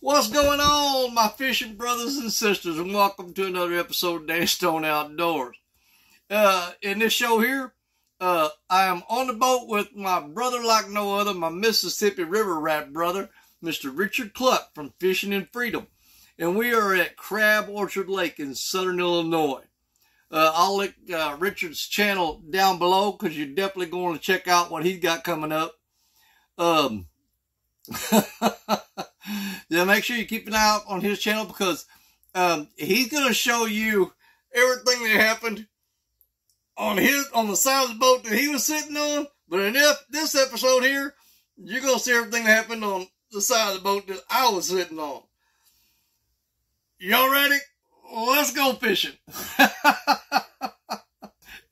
What's going on, my fishing brothers and sisters, and welcome to another episode of Danny Stone Outdoors. Uh, in this show here, uh, I am on the boat with my brother like no other, my Mississippi River Rat brother, Mr. Richard Cluck from Fishing in Freedom. And we are at Crab Orchard Lake in southern Illinois. Uh, I'll link uh, Richard's channel down below because you're definitely going to check out what he's got coming up. Um, yeah, make sure you keep an eye out on his channel because um, he's to show you everything that happened on his on the side of the boat that he was sitting on. But in this episode here, you're to see everything that happened on the side of the boat that I was sitting on. Y'all ready? Let's go fishing.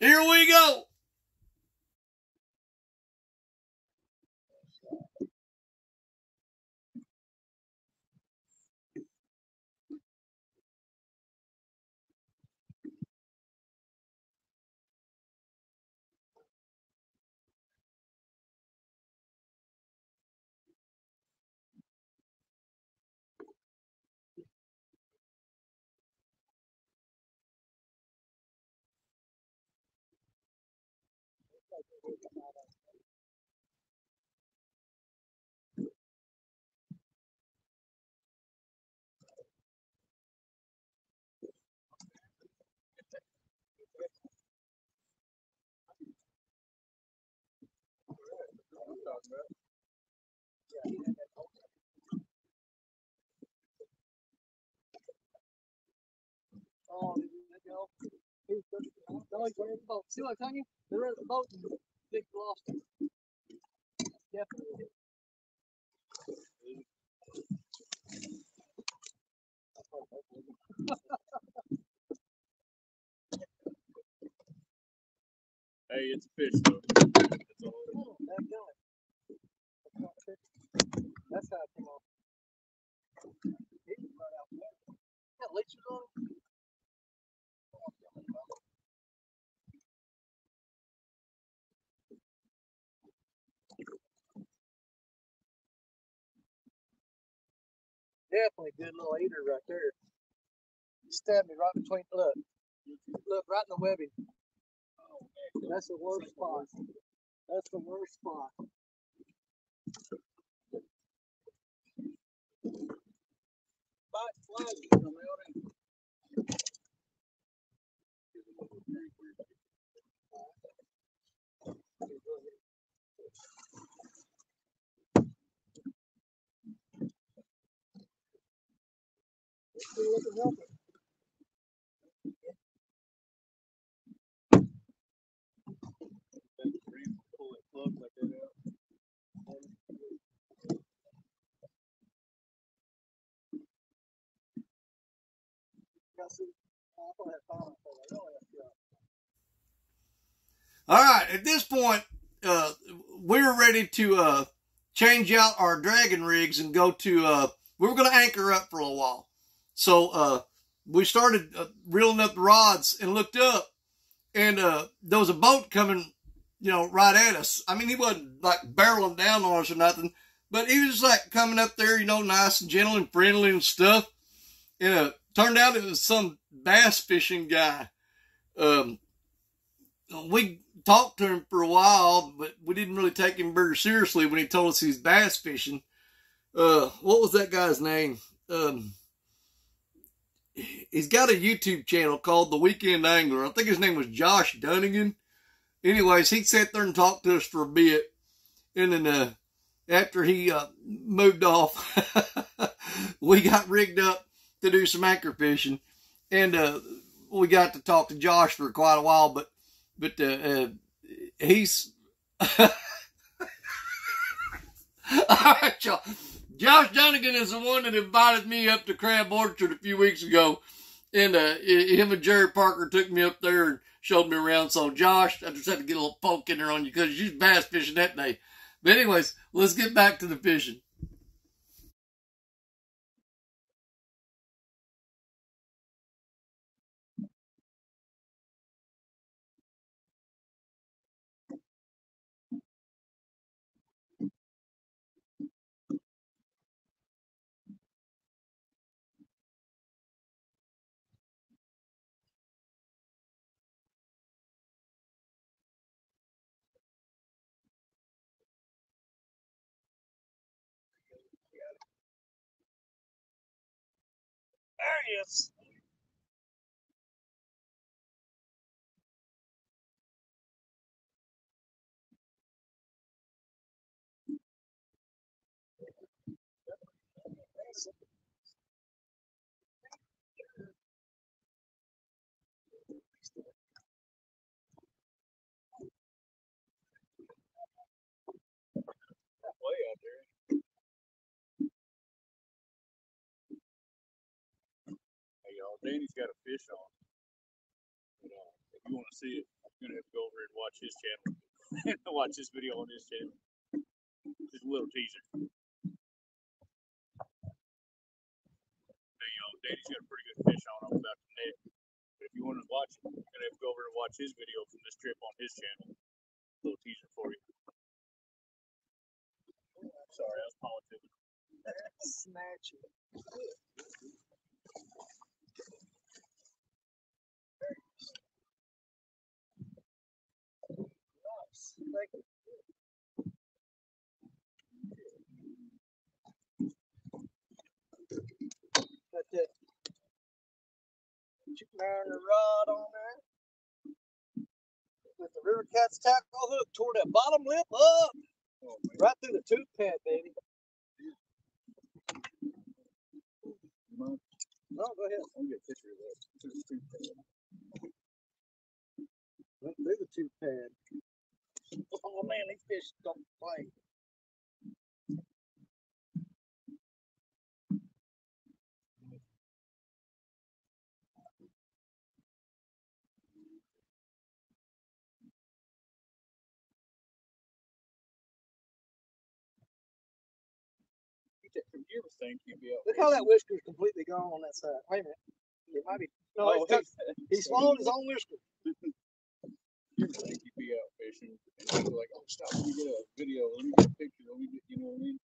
Here we go. Oh, there you go. He's the boat. See what I'm telling you? They're the boat big him. Definitely. hey, it's a fish though. That's all. Oh, that going. That's how it came off. He was right out there. Leeches on him. Definitely a good little eater right there. He stabbed me right between, look, look, right in the webbing. That's the worst spot. That's the worst spot. Bite flies come out and Look at help it. That green pull that plug like that out. Yeah, see, I thought I had found it, but I to- All right, at this point, uh, we're ready to uh, change out our dragon rigs and go to. Uh, we were going to anchor up for a while, so uh, we started uh, reeling up the rods and looked up, and uh, there was a boat coming, you know, right at us. I mean, he wasn't like barreling down on us or nothing, but he was like coming up there, you know, nice and gentle and friendly and stuff. And uh, turned out it was some bass fishing guy. Um, we talked to him for a while, but we didn't really take him very seriously when he told us he's bass fishing. Uh, what was that guy's name? Um, he's got a YouTube channel called The Weekend Angler. I think his name was Josh Dunnigan. Anyways, he sat there and talked to us for a bit, and then uh, after he uh, moved off, we got rigged up to do some anchor fishing, and uh, we got to talk to Josh for quite a while. But but uh, uh, he's all right, y'all. Josh Dunnigan is the one that invited me up to Crab Orchard a few weeks ago, and uh, him and Jerry Parker took me up there and showed me around. So Josh, I just had to get a little poke in there on you because you bass fishing that day. But anyways, let's get back to the fishing. He is. Way out there. Danny's got a fish on. But, uh, if you want to see it, you're gonna have to go over and watch his channel. watch this video on his channel. Just a little teaser. Hey y'all, Danny's got a pretty good fish on. I'm about to net. But if you want to watch it, you're gonna have to go over and watch his video from this trip on his channel. little teaser for you. Sorry, I was politicking. Snatch it. Nice. Thank you. Got that iron rod on there. With the River Cats tackle hook toward that bottom lip up. Oh. Right through the tooth pad, baby. No, go ahead. I'll get a picture of that. It's a stupid thing. Went through the tooth pad. Oh man, these fish don't play. You ever think you'd be out Look how that whisker's completely gone on that side. Wait a minute. It might be. No, Oh, he's swallowed his own whisker. Ever think mm. you'd be out fishing and you'd be like, oh, stop, let me get a video, let me get a picture, let me get, you know what I mean?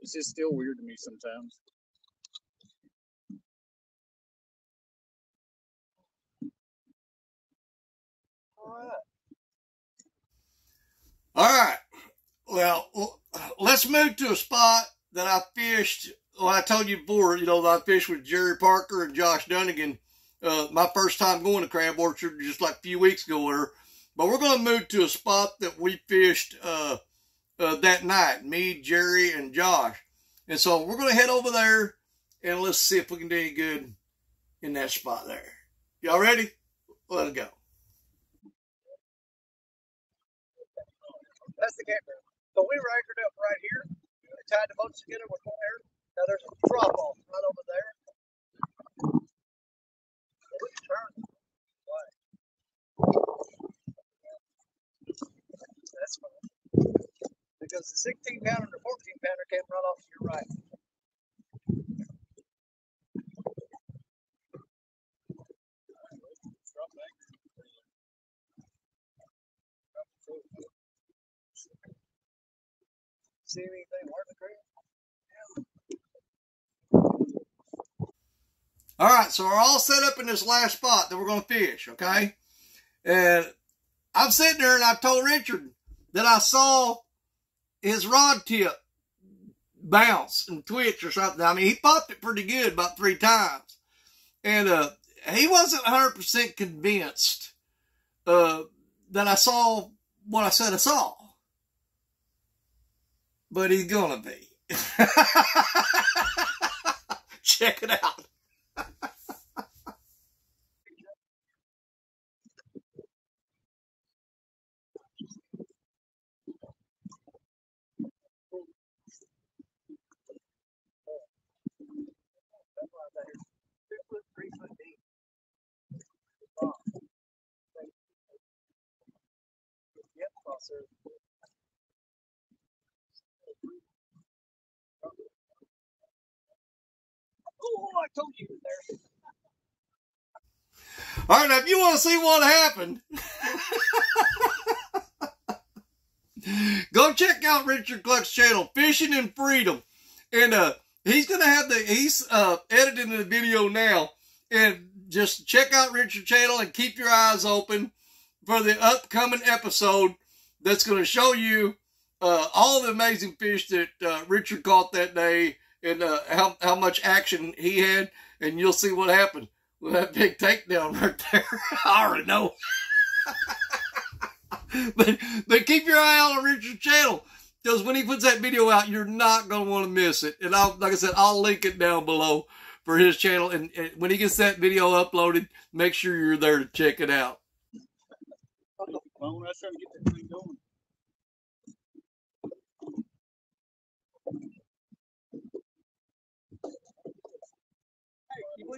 It's just still weird to me sometimes. All right. All right. Well, let's move to a spot that I fished. Well, I told you before, you know, that I fished with Jerry Parker and Josh Dunnigan. Uh, my first time going to Crab Orchard just like a few weeks ago her. But we're going to move to a spot that we fished uh, uh, that night, me, Jerry, and Josh. And so we're going to head over there and let's see if we can do any good in that spot there. Y'all ready? Let's go. That's the campground. So we were anchored up right here. Tied the boats together with wire. Now there's a drop off right over there. So we can turn. Right. That's fine. Because the 16 pounder and the 14 pounder came right off to your right. See anything worth the crap? All right, so we're all set up in this last spot that we're going to fish, okay? And I'm sitting there and I told Richard that I saw his rod tip bounce and twitch or something. I mean, he popped it pretty good about three times. And uh, he wasn't 100% convinced uh, that I saw what I said I saw. But he's going to be. Check it out. That's right there. Two foot, three foot deep. Wow. Yep, across there. Oh, I told you. All right, now if you want to see what happened, go check out Richard Cluck's channel, Fishing in Freedom, and uh, he's gonna have the he's uh editing the video now, and just check out Richard's channel and keep your eyes open for the upcoming episode that's gonna show you uh, all the amazing fish that uh, Richard caught that day and uh, how how much action he had. and you'll see what happened with that big takedown right there. I already know. but but keep your eye on Richard's channel because when he puts that video out, you're not gonna want to miss it. And I'll, like I said, I'll link it down below for his channel. And, and when he gets that video uploaded, make sure you're there to check it out. Well, when I was trying to get that thing going. Hey, you believe this crap? I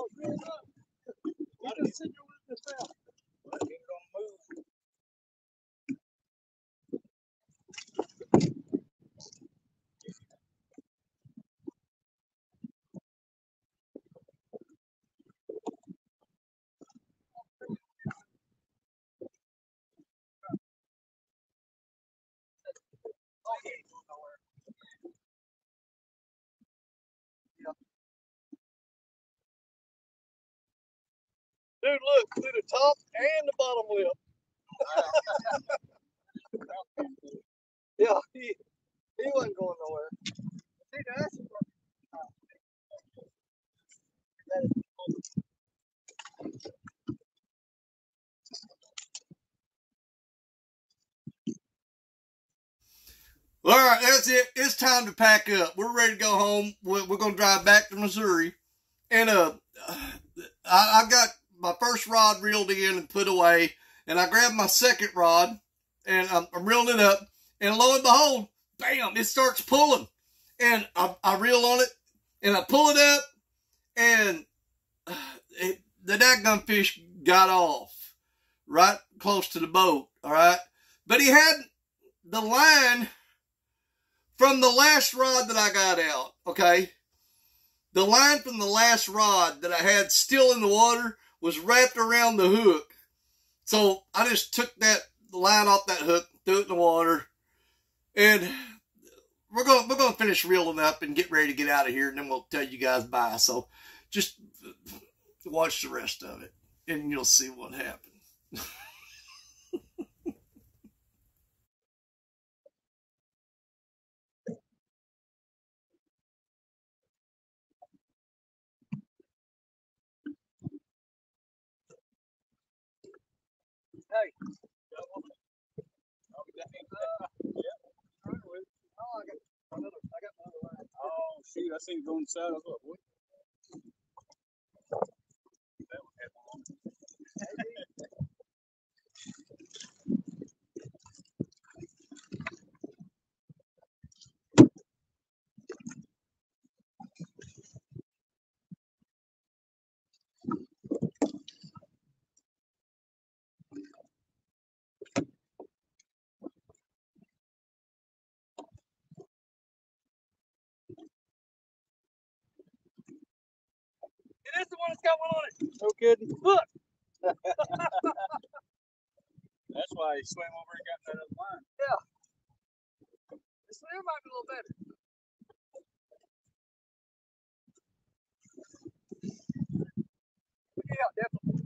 was really up. You just said you were this. But it ain't gonna move. Oh, he ain't going nowhere. Dude, look, through the top and the bottom lip. yeah, he, he wasn't going nowhere. All right, that's it. It's time to pack up. We're ready to go home. We're, we're going to drive back to Missouri. And uh, I, I got my first rod reeled in and put away. And I grabbed my second rod and I'm, I'm reeling it up. And lo and behold, bam, it starts pulling. And I, I reel on it and I pull it up and uh, it, the daggum fish got off right close to the boat. All right. But he had the line from the last rod that I got out, okay? The line from the last rod that I had still in the water was wrapped around the hook. So I just took that line off that hook, threw it in the water, and we're going we're going to finish reeling up and get ready to get out of here, and then we'll tell you guys bye. So just watch the rest of it, and you'll see what happened. Hey. Oh, I got another, I got another line. Oh, it going south. I was like, what? That one had one on it. It is the one that's got one on it. No kidding. Look. That's why he swam over and got that other line. This one here might be a little better. Yeah, definitely.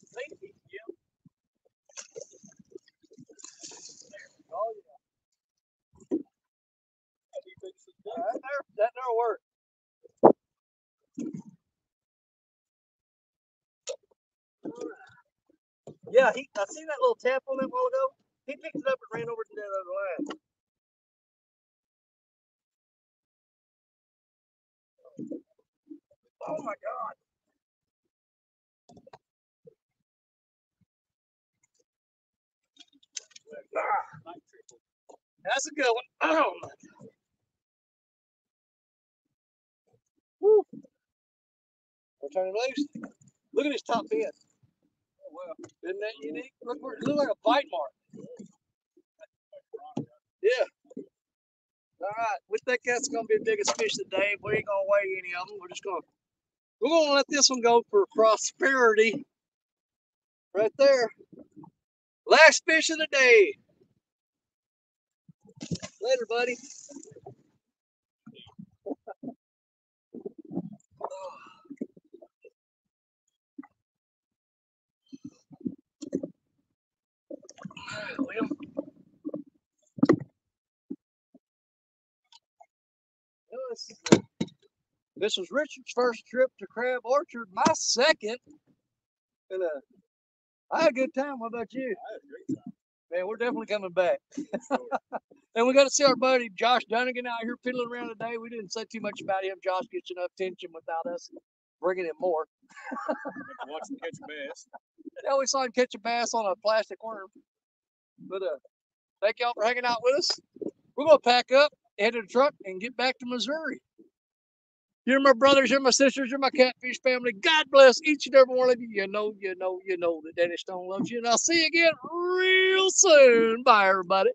Safety, yeah. Oh, yeah. That that there worked. Yeah, he. I seen that little tap on a while ago. He picked it up and ran over to that other line. Oh my god! Ah, that's a good one. Oh my god! We're turning loose. Look at his top end. Oh, well, Isn't that unique? Look, it looks like a bite mark. Yeah. All right. We think that's gonna be the biggest fish of the day. We ain't gonna weigh any of them. We're just gonna we're gonna let this one go for prosperity. Right there. Last fish of the day. Later, buddy. This was Richard's first trip to Crab Orchard, my second. And uh, I had a good time. What about you? I had a great time. Man, we're definitely coming back. and we got to see our buddy Josh Dunnigan out here fiddling around today. We didn't say too much about him. Josh gets enough tension without us bringing him more. Watch him catch a bass. Yeah, we saw him catch a bass on a plastic worm. But uh, thank y'all for hanging out with us. We're gonna pack up, head to the truck, and get back to Missouri. You're my brothers, you're my sisters, you're my catfish family. God bless each and every one of you. You know, you know, you know that Danny Stone loves you. And I'll see you again real soon. Bye, everybody.